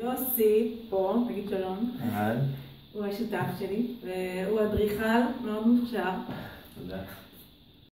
יוסי פה, תגיד שלום. אהלן. הוא השותף שלי, והוא אדריכל מאוד מוכשר. תודה.